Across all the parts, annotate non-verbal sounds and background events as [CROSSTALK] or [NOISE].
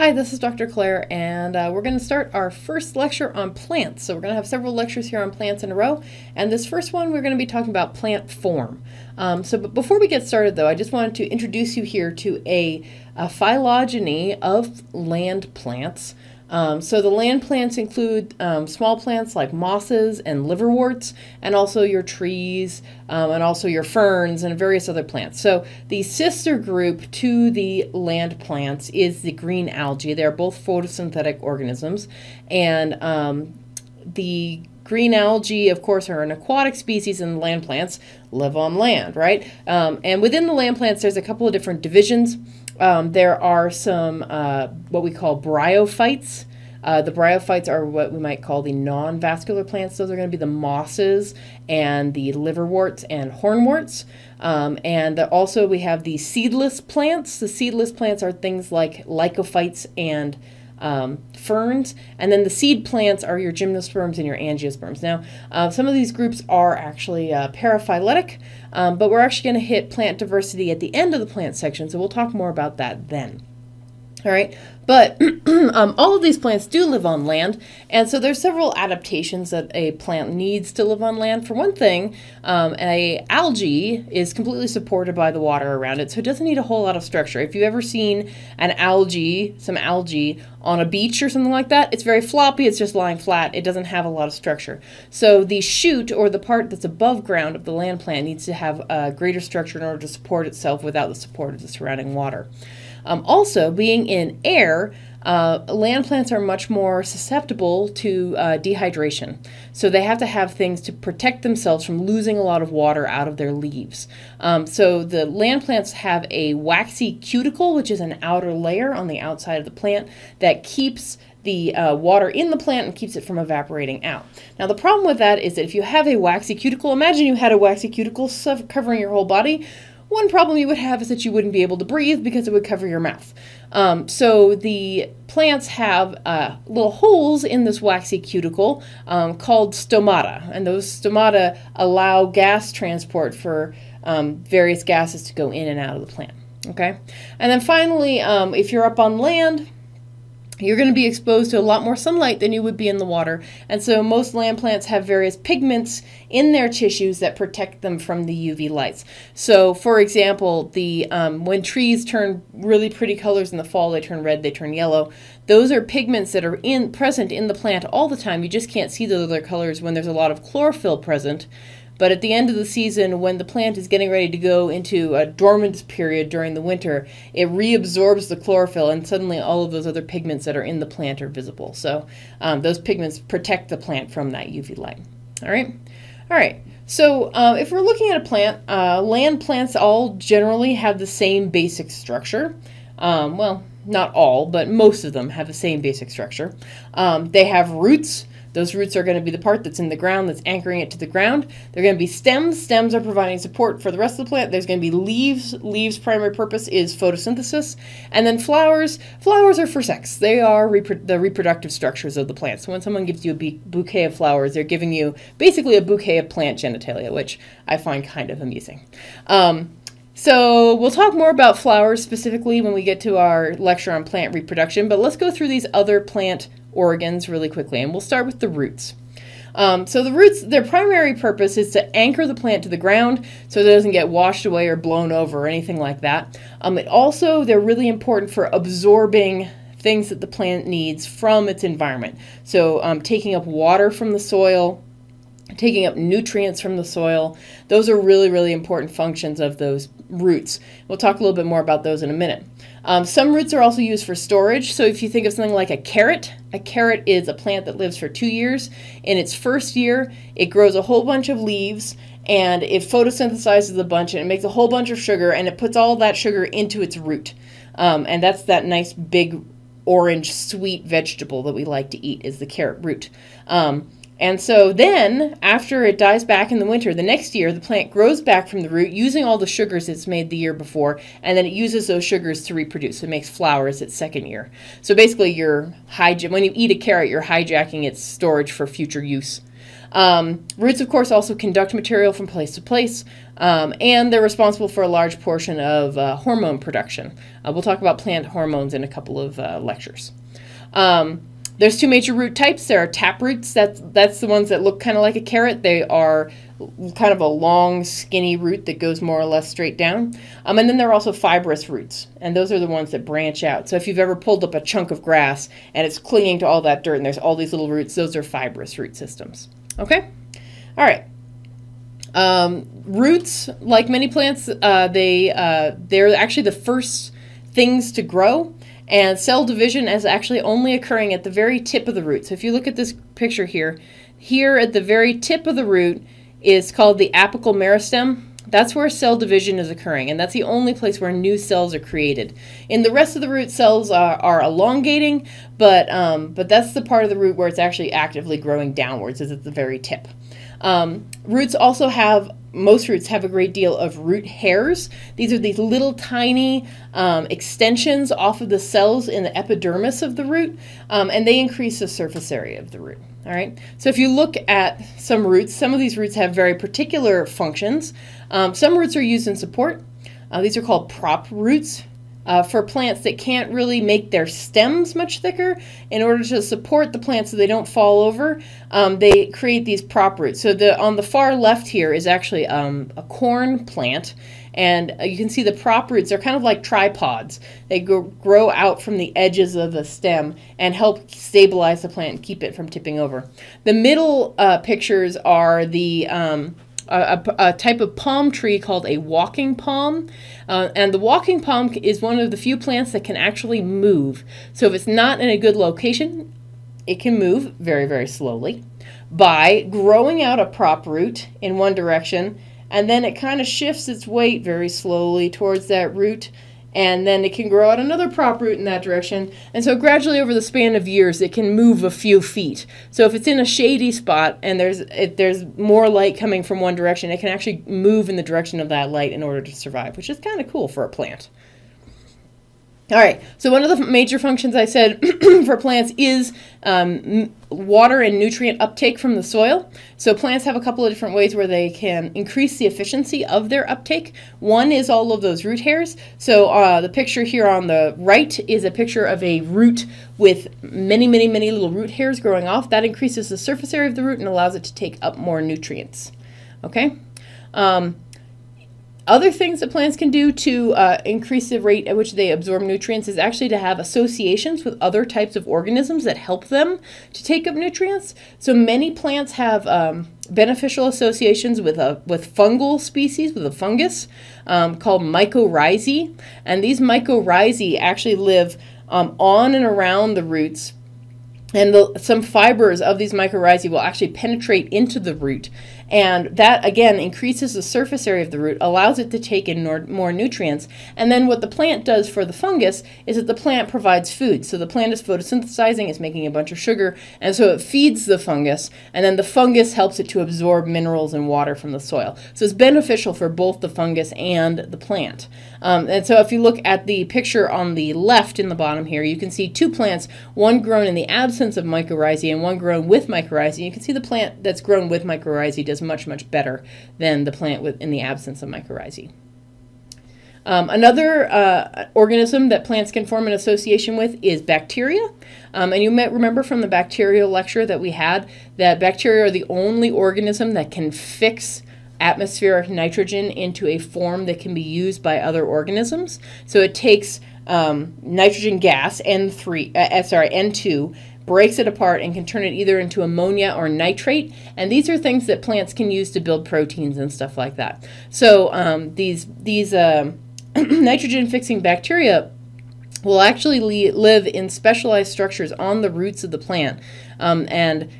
Hi, this is Dr. Claire, and uh, we're going to start our first lecture on plants. So we're going to have several lectures here on plants in a row, and this first one we're going to be talking about plant form. Um, so but before we get started, though, I just wanted to introduce you here to a, a phylogeny of land plants. Um, so the land plants include um, small plants like mosses and liverworts, and also your trees, um, and also your ferns and various other plants. So the sister group to the land plants is the green algae. They're both photosynthetic organisms, and um, the green algae, of course, are an aquatic species, and the land plants live on land, right? Um, and within the land plants, there's a couple of different divisions. Um, there are some uh, what we call bryophytes. Uh, the bryophytes are what we might call the non-vascular plants. Those are going to be the mosses and the liverworts and hornworts. Um, and also we have the seedless plants. The seedless plants are things like lycophytes and um, ferns, and then the seed plants are your gymnosperms and your angiosperms. Now, uh, some of these groups are actually uh, paraphyletic, um, but we're actually going to hit plant diversity at the end of the plant section, so we'll talk more about that then. All right, but [CLEARS THROAT] um, all of these plants do live on land, and so there's several adaptations that a plant needs to live on land. For one thing, um, a algae is completely supported by the water around it, so it doesn't need a whole lot of structure. If you've ever seen an algae, some algae on a beach or something like that, it's very floppy. It's just lying flat. It doesn't have a lot of structure. So the shoot or the part that's above ground of the land plant needs to have a greater structure in order to support itself without the support of the surrounding water. Um, also, being in air, uh, land plants are much more susceptible to uh, dehydration. So they have to have things to protect themselves from losing a lot of water out of their leaves. Um, so the land plants have a waxy cuticle, which is an outer layer on the outside of the plant that keeps the uh, water in the plant and keeps it from evaporating out. Now the problem with that is that if you have a waxy cuticle, imagine you had a waxy cuticle covering your whole body, one problem you would have is that you wouldn't be able to breathe because it would cover your mouth. Um, so the plants have uh, little holes in this waxy cuticle um, called stomata, and those stomata allow gas transport for um, various gases to go in and out of the plant. Okay, and then finally, um, if you're up on land, you're going to be exposed to a lot more sunlight than you would be in the water. And so most land plants have various pigments in their tissues that protect them from the UV lights. So for example, the um, when trees turn really pretty colors in the fall, they turn red, they turn yellow. Those are pigments that are in present in the plant all the time. You just can't see those other colors when there's a lot of chlorophyll present. But at the end of the season, when the plant is getting ready to go into a dormant period during the winter, it reabsorbs the chlorophyll, and suddenly all of those other pigments that are in the plant are visible. So um, those pigments protect the plant from that UV light. All right, all right. So uh, if we're looking at a plant, uh, land plants all generally have the same basic structure. Um, well, not all, but most of them have the same basic structure. Um, they have roots those roots are going to be the part that's in the ground that's anchoring it to the ground. They're going to be stems. Stems are providing support for the rest of the plant. There's going to be leaves. Leaves' primary purpose is photosynthesis. And then flowers. Flowers are for sex. They are repro the reproductive structures of the plant. So when someone gives you a bouquet of flowers, they're giving you basically a bouquet of plant genitalia, which I find kind of amusing. Um, so we'll talk more about flowers specifically when we get to our lecture on plant reproduction, but let's go through these other plant organs really quickly, and we'll start with the roots. Um, so the roots, their primary purpose is to anchor the plant to the ground so it doesn't get washed away or blown over or anything like that. Um, it also, they're really important for absorbing things that the plant needs from its environment. So um, taking up water from the soil, taking up nutrients from the soil. Those are really, really important functions of those roots. We'll talk a little bit more about those in a minute. Um, some roots are also used for storage. So if you think of something like a carrot, a carrot is a plant that lives for two years. In its first year, it grows a whole bunch of leaves and it photosynthesizes a bunch and it makes a whole bunch of sugar and it puts all that sugar into its root. Um, and that's that nice big orange sweet vegetable that we like to eat is the carrot root. Um, and so then, after it dies back in the winter, the next year the plant grows back from the root using all the sugars it's made the year before, and then it uses those sugars to reproduce. It makes flowers its second year. So basically, you're when you eat a carrot, you're hijacking its storage for future use. Um, roots, of course, also conduct material from place to place, um, and they're responsible for a large portion of uh, hormone production. Uh, we'll talk about plant hormones in a couple of uh, lectures. Um, there's two major root types. There are tap roots. That's that's the ones that look kind of like a carrot. They are kind of a long, skinny root that goes more or less straight down. Um, and then there are also fibrous roots, and those are the ones that branch out. So if you've ever pulled up a chunk of grass and it's clinging to all that dirt, and there's all these little roots, those are fibrous root systems. Okay, all right. Um, roots, like many plants, uh, they uh, they're actually the first things to grow. And cell division is actually only occurring at the very tip of the root. So if you look at this picture here, here at the very tip of the root is called the apical meristem. That's where cell division is occurring, and that's the only place where new cells are created. In the rest of the root, cells are, are elongating, but um, but that's the part of the root where it's actually actively growing downwards, is at the very tip. Um, roots also have most roots have a great deal of root hairs. These are these little tiny um, extensions off of the cells in the epidermis of the root, um, and they increase the surface area of the root. All right. So if you look at some roots, some of these roots have very particular functions. Um, some roots are used in support. Uh, these are called prop roots. Uh, for plants that can't really make their stems much thicker. In order to support the plants so they don't fall over um, they create these prop roots. So the on the far left here is actually um, a corn plant. And uh, you can see the prop roots they're kind of like tripods. They grow out from the edges of the stem and help stabilize the plant and keep it from tipping over. The middle uh, pictures are the um, a, a, type of palm tree called a walking palm. Uh, and the walking palm is one of the few plants that can actually move. So if it's not in a good location, it can move very, very slowly by growing out a prop root in one direction, and then it kind of shifts its weight very slowly towards that root and then it can grow out another prop root in that direction. And so gradually over the span of years, it can move a few feet. So if it's in a shady spot and there's if there's more light coming from one direction, it can actually move in the direction of that light in order to survive, which is kind of cool for a plant. All right, so one of the major functions I said [CLEARS THROAT] for plants is um, water and nutrient uptake from the soil. So plants have a couple of different ways where they can increase the efficiency of their uptake. One is all of those root hairs. So uh, the picture here on the right is a picture of a root with many, many, many little root hairs growing off. That increases the surface area of the root and allows it to take up more nutrients. Okay? Um, other things that plants can do to uh, increase the rate at which they absorb nutrients is actually to have associations with other types of organisms that help them to take up nutrients. So many plants have um, beneficial associations with a with fungal species, with a fungus um, called mycorrhizae, and these mycorrhizae actually live um, on and around the roots. And the, some fibers of these mycorrhizae will actually penetrate into the root and that again increases the surface area of the root allows it to take in more nutrients. And then what the plant does for the fungus is that the plant provides food. So the plant is photosynthesizing it's making a bunch of sugar and so it feeds the fungus and then the fungus helps it to absorb minerals and water from the soil. So it's beneficial for both the fungus and the plant um, and so if you look at the picture on the left in the bottom here you can see two plants one grown in the absence of mycorrhizae and one grown with mycorrhizae you can see the plant that's grown with mycorrhizae does much, much better than the plant with, in the absence of mycorrhizae. Um, another uh, organism that plants can form an association with is bacteria. Um, and you might remember from the bacterial lecture that we had that bacteria are the only organism that can fix atmospheric nitrogen into a form that can be used by other organisms. So it takes um, nitrogen gas, N3, uh, uh sorry, N2, breaks it apart and can turn it either into ammonia or nitrate. And these are things that plants can use to build proteins and stuff like that. So um, these these uh, [CLEARS THROAT] nitrogen fixing bacteria will actually live in specialized structures on the roots of the plant. Um, and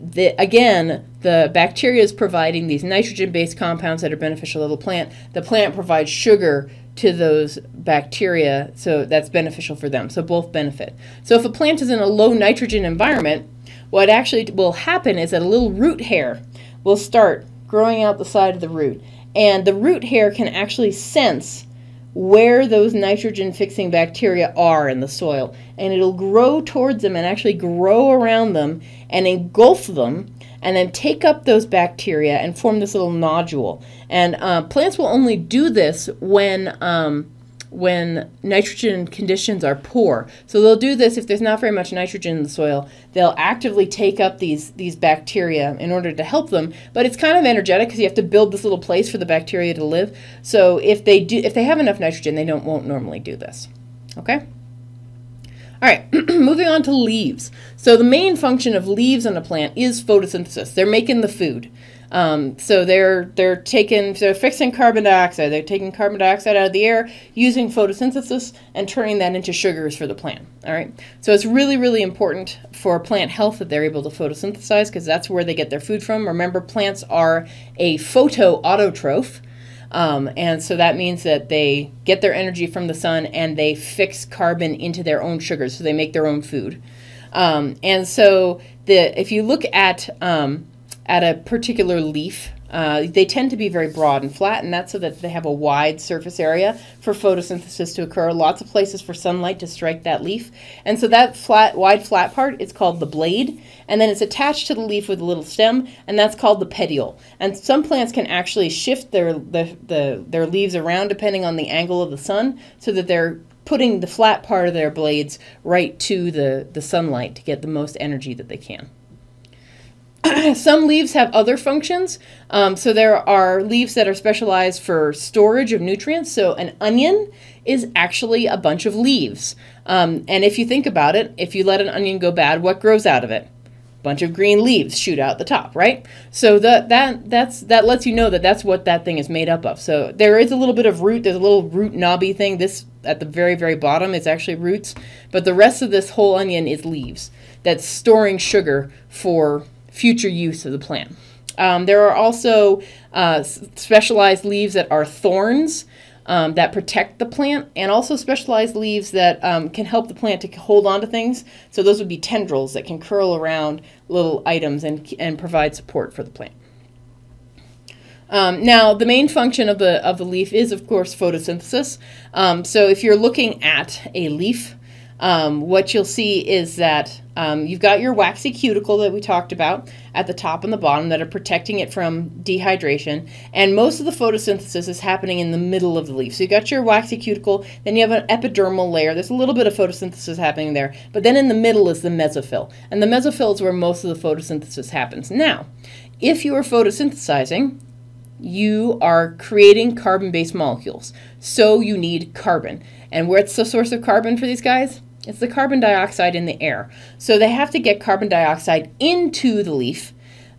the, again, the bacteria is providing these nitrogen based compounds that are beneficial to the plant. The plant provides sugar to those bacteria, so that's beneficial for them. So both benefit. So if a plant is in a low nitrogen environment, what actually will happen is that a little root hair will start growing out the side of the root. And the root hair can actually sense where those nitrogen fixing bacteria are in the soil. And it'll grow towards them and actually grow around them and engulf them and then take up those bacteria and form this little nodule. And uh, plants will only do this when. Um, when nitrogen conditions are poor. So they'll do this if there's not very much nitrogen in the soil. They'll actively take up these these bacteria in order to help them. But it's kind of energetic because you have to build this little place for the bacteria to live. So if they do, if they have enough nitrogen, they don't won't normally do this. Okay. All right, [CLEARS THROAT] moving on to leaves. So the main function of leaves on a plant is photosynthesis. They're making the food. Um, so they're they're taking they're fixing carbon dioxide. They're taking carbon dioxide out of the air using photosynthesis and turning that into sugars for the plant. All right. So it's really really important for plant health that they're able to photosynthesize because that's where they get their food from. Remember, plants are a photoautotroph. Um, and so that means that they get their energy from the sun and they fix carbon into their own sugars, so they make their own food. Um, and so the if you look at um, at a particular leaf. Uh, they tend to be very broad and flat, and that's so that they have a wide surface area for photosynthesis to occur. Lots of places for sunlight to strike that leaf. And so that flat, wide, flat part is called the blade, and then it's attached to the leaf with a little stem, and that's called the petiole. And some plants can actually shift their, the, the, their leaves around depending on the angle of the sun so that they're putting the flat part of their blades right to the, the sunlight to get the most energy that they can. [CLEARS THROAT] some leaves have other functions. Um, so there are leaves that are specialized for storage of nutrients. So an onion is actually a bunch of leaves. Um, and if you think about it, if you let an onion go bad, what grows out of it? Bunch of green leaves shoot out the top, right? So that that that's that lets you know that that's what that thing is made up of. So there is a little bit of root. There's a little root knobby thing. This at the very very bottom is actually roots, but the rest of this whole onion is leaves that's storing sugar for future use of the plant. Um, there are also uh, specialized leaves that are thorns um, that protect the plant, and also specialized leaves that um, can help the plant to hold on to things. So those would be tendrils that can curl around little items and, and provide support for the plant. Um, now, the main function of the of the leaf is, of course, photosynthesis. Um, so, if you're looking at a leaf, um, what you'll see is that um, you've got your waxy cuticle that we talked about at the top and the bottom that are protecting it from dehydration. And most of the photosynthesis is happening in the middle of the leaf. So you've got your waxy cuticle, then you have an epidermal layer. There's a little bit of photosynthesis happening there. But then in the middle is the mesophyll. And the mesophyll is where most of the photosynthesis happens. Now, if you are photosynthesizing, you are creating carbon based molecules. So you need carbon. And where's the source of carbon for these guys? It's the carbon dioxide in the air. So they have to get carbon dioxide into the leaf.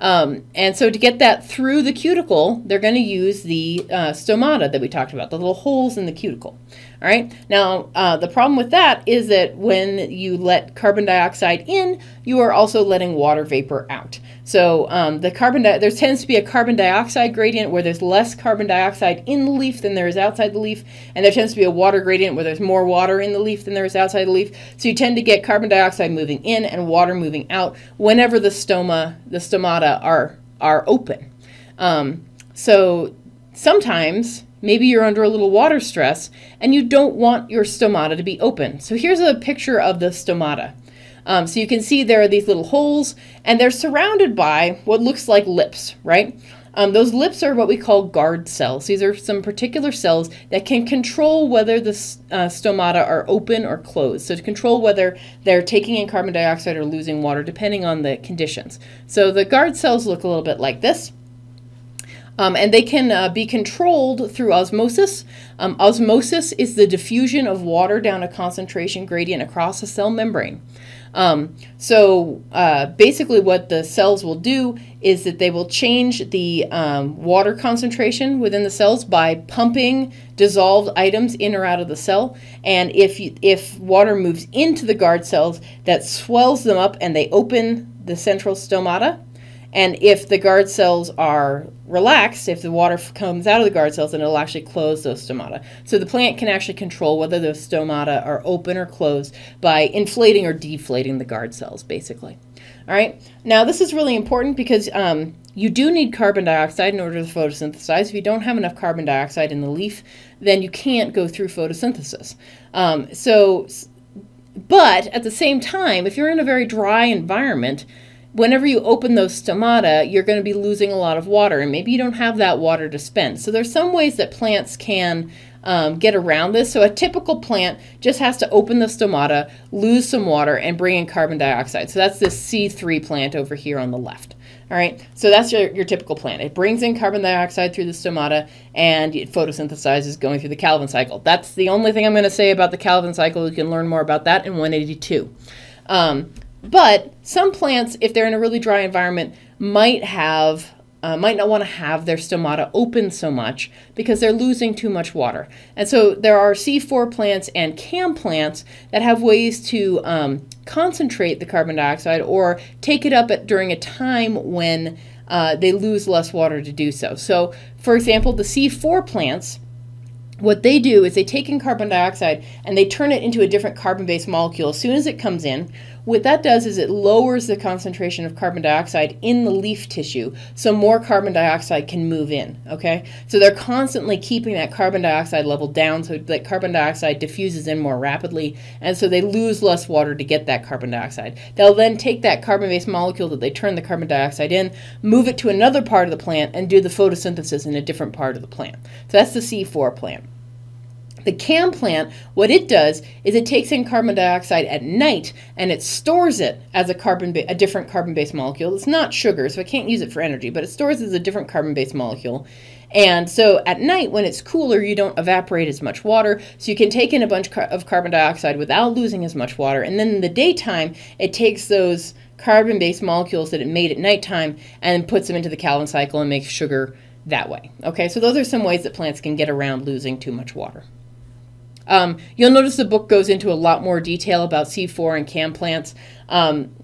Um, and so to get that through the cuticle, they're going to use the uh, stomata that we talked about, the little holes in the cuticle. All right. Now, uh, the problem with that is that when you let carbon dioxide in, you are also letting water vapor out. So um, the carbon there tends to be a carbon dioxide gradient where there's less carbon dioxide in the leaf than there is outside the leaf, and there tends to be a water gradient where there's more water in the leaf than there is outside the leaf. So you tend to get carbon dioxide moving in and water moving out whenever the stoma, the stomata are are open. Um, so sometimes Maybe you're under a little water stress and you don't want your stomata to be open. So here's a picture of the stomata. Um, so you can see there are these little holes and they're surrounded by what looks like lips, right? Um, those lips are what we call guard cells. These are some particular cells that can control whether the uh, stomata are open or closed. So to control whether they're taking in carbon dioxide or losing water, depending on the conditions. So the guard cells look a little bit like this. Um, and they can uh, be controlled through osmosis. Um, osmosis is the diffusion of water down a concentration gradient across a cell membrane. Um, so uh, basically, what the cells will do is that they will change the um, water concentration within the cells by pumping dissolved items in or out of the cell. And if you, if water moves into the guard cells, that swells them up and they open the central stomata. And if the guard cells are relaxed, if the water comes out of the guard cells, then it'll actually close those stomata. So the plant can actually control whether those stomata are open or closed by inflating or deflating the guard cells, basically. All right. Now, this is really important because um, you do need carbon dioxide in order to photosynthesize. If you don't have enough carbon dioxide in the leaf, then you can't go through photosynthesis. Um, so, but at the same time, if you're in a very dry environment, whenever you open those stomata, you're going to be losing a lot of water, and maybe you don't have that water to spend. So there's some ways that plants can um, get around this. So a typical plant just has to open the stomata, lose some water, and bring in carbon dioxide. So that's this C3 plant over here on the left. All right, so that's your, your typical plant. It brings in carbon dioxide through the stomata and it photosynthesizes going through the Calvin cycle. That's the only thing I'm going to say about the Calvin cycle. You can learn more about that in 182. Um, but some plants, if they're in a really dry environment, might have uh, might not want to have their stomata open so much because they're losing too much water. And so there are C4 plants and CAM plants that have ways to um, concentrate the carbon dioxide or take it up at, during a time when uh, they lose less water to do so. So, for example, the C4 plants what they do is they take in carbon dioxide and they turn it into a different carbon based molecule as soon as it comes in. What that does is it lowers the concentration of carbon dioxide in the leaf tissue so more carbon dioxide can move in. Okay? So they're constantly keeping that carbon dioxide level down so that carbon dioxide diffuses in more rapidly and so they lose less water to get that carbon dioxide. They'll then take that carbon based molecule that they turn the carbon dioxide in, move it to another part of the plant, and do the photosynthesis in a different part of the plant. So that's the C4 plant. The CAM plant, what it does is it takes in carbon dioxide at night and it stores it as a carbon a different carbon-based molecule. It's not sugar, so I can't use it for energy, but it stores it as a different carbon-based molecule. And so at night, when it's cooler, you don't evaporate as much water, so you can take in a bunch of carbon dioxide without losing as much water. And then in the daytime, it takes those carbon-based molecules that it made at nighttime and puts them into the Calvin cycle and makes sugar that way. Okay, so those are some ways that plants can get around losing too much water. Um, you'll notice the book goes into a lot more detail about C4 and CAM plants. Um,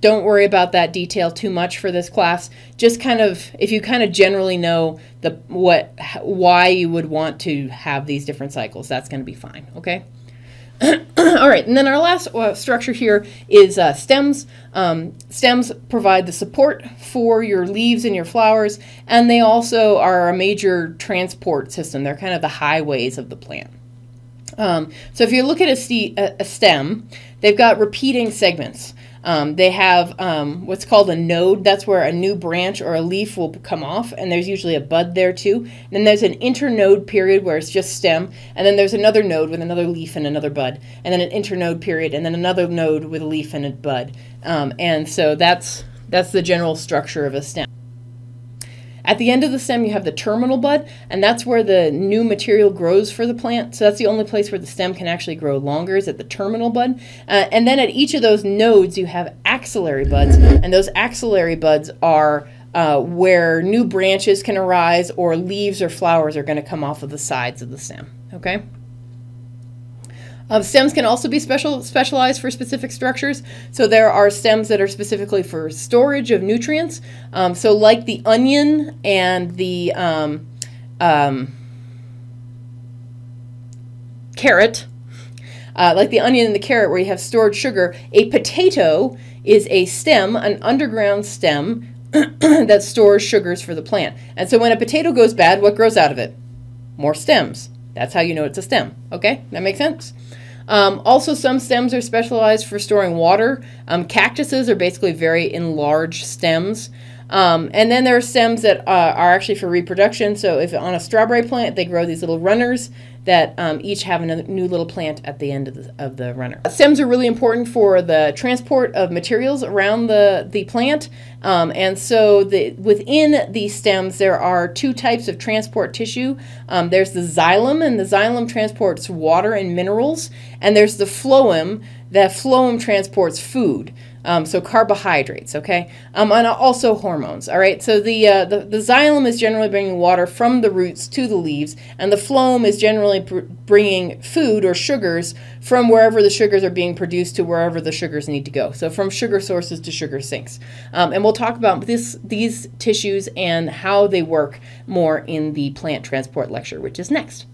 don't worry about that detail too much for this class. Just kind of, if you kind of generally know the what, why you would want to have these different cycles, that's going to be fine. Okay. [CLEARS THROAT] All right, and then our last uh, structure here is uh, stems. Um, stems provide the support for your leaves and your flowers, and they also are a major transport system. They're kind of the highways of the plant. Um, so if you look at a, a, stem, they've got repeating segments. Um, they have um, what's called a node. That's where a new branch or a leaf will come off, and there's usually a bud there too. And then there's an internode period where it's just stem, and then there's another node with another leaf and another bud, and then an internode period, and then another node with a leaf and a bud. Um, and so that's that's the general structure of a stem. At the end of the stem, you have the terminal bud, and that's where the new material grows for the plant. So that's the only place where the stem can actually grow longer is at the terminal bud. Uh, and then at each of those nodes, you have axillary buds, and those axillary buds are uh, where new branches can arise or leaves or flowers are going to come off of the sides of the stem. Okay? Um, stems can also be special specialized for specific structures. So there are stems that are specifically for storage of nutrients. Um, so like the onion and the um, um carrot, uh, like the onion and the carrot where you have stored sugar, a potato is a stem, an underground stem [CLEARS THROAT] that stores sugars for the plant. And so when a potato goes bad, what grows out of it? More stems. That's how you know it's a stem. Okay, that makes sense? Um, also, some stems are specialized for storing water. Um, cactuses are basically very enlarged stems. Um, and then there are stems that uh, are actually for reproduction. So if on a strawberry plant, they grow these little runners that um, each have a new little plant at the end of the, of the runner. Stems are really important for the transport of materials around the, the plant. Um, and so the, within these stems, there are two types of transport tissue. Um, there's the xylem, and the xylem transports water and minerals. And there's the phloem, that phloem transports food. Um, so carbohydrates, okay, um, and also hormones. All right. So the, uh, the the xylem is generally bringing water from the roots to the leaves, and the phloem is generally bringing food or sugars from wherever the sugars are being produced to wherever the sugars need to go. So from sugar sources to sugar sinks. Um, and we'll talk about this these tissues and how they work more in the plant transport lecture, which is next.